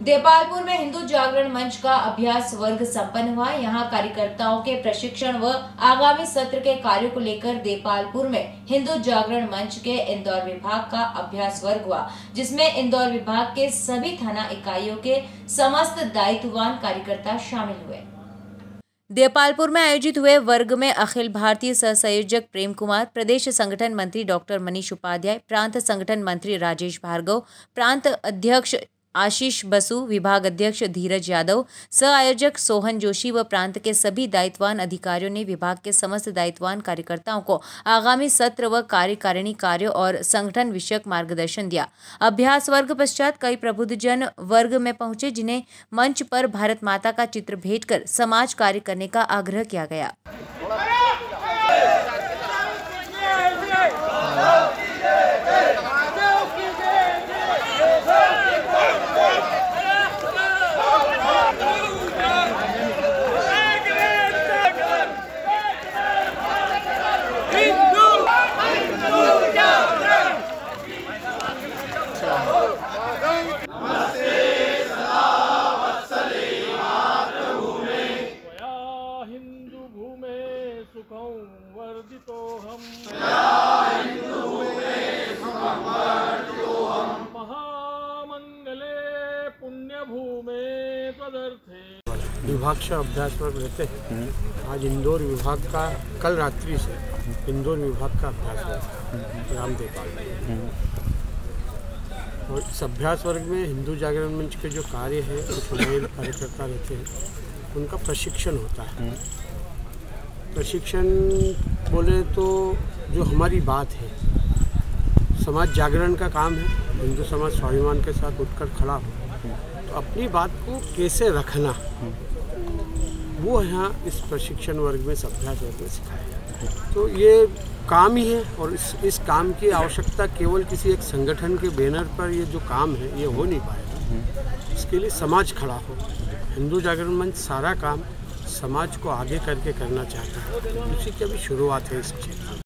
देपालपुर में हिंदू जागरण मंच का अभ्यास वर्ग संपन्न हुआ। यहाँ कार्यकर्ताओं के प्रशिक्षण व आगामी सत्र के कार्यों को लेकर देपालपुर में हिंदू जागरण मंच के इंदौर विभाग का अभ्यास वर्ग हुआ, जिसमें इंदौर विभाग के सभी थाना इकाइयों के समस्त दायित्ववान कार्यकर्ता शामिल हुए। देपालपुर में आयोजित हुए वर्ग में अखिल भारतीय सह संयोजक प्रेम कुमार, प्रदेश संगठन मंत्री डॉक्टर मनीष उपाध्याय, प्रांत संगठन मंत्री राजेश भार्गव, प्रांत अध्यक्ष आशीष बसु, विभाग अध्यक्ष धीरज यादव सह आयोजक सोहन जोशी व प्रांत के सभी दायित्वान अधिकारियों ने विभाग के समस्त दायित्वान कार्यकर्ताओं को आगामी सत्र व कार्यकारिणी कार्यों और संगठन विषयक मार्गदर्शन दिया। अभ्यास वर्ग पश्चात कई प्रबुद्धजन वर्ग में पहुँचे, जिन्हें मंच पर भारत माता का चित्र भेंट कर समाज कार्य करने का आग्रह किया गया। वर्धितोऽहम् महामङ्गले पुण्यभूमे त्वदर्थे विभाग से अभ्यास पर रहते हैं। आज इंदौर विभाग का, कल रात्रि से इंदौर विभाग का अभ्यास हुआ राम देपाल और इस अभ्यास वर्ग में हिंदू जागरण मंच के जो कार्य है कुछ नए कार्यकर्ता रहते हैं, उनका प्रशिक्षण होता है। प्रशिक्षण बोले तो जो हमारी बात है, समाज जागरण का काम है, हिंदू समाज स्वाभिमान के साथ उठकर खड़ा हो तो अपनी बात को कैसे रखना, वो यहाँ इस प्रशिक्षण वर्ग में इस अभ्यास वर्ग में सिखाया जाता है। तो ये काम ही है और इस इस काम की आवश्यकता केवल किसी एक संगठन के बैनर पर ये जो काम है, ये हो नहीं पाएगा। इसके लिए समाज खड़ा हो, हिंदू जागरण मंच सारा काम समाज को आगे करके करना चाहता है। उसी की अभी शुरुआत है इस क्षेत्र